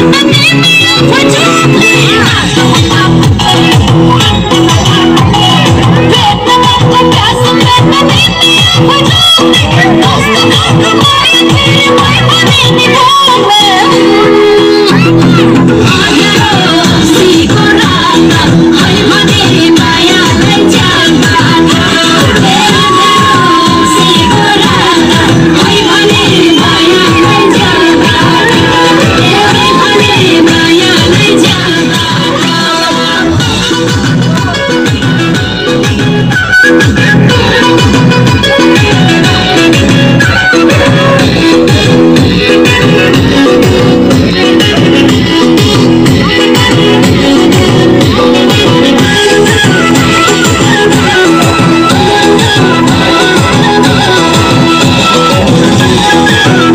We're Yeah.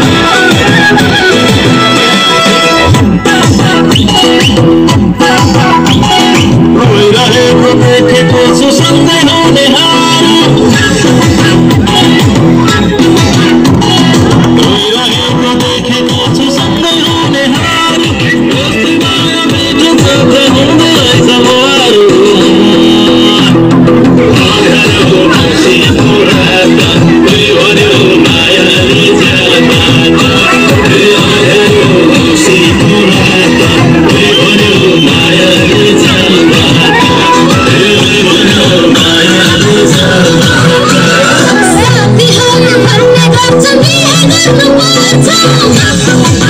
in the world.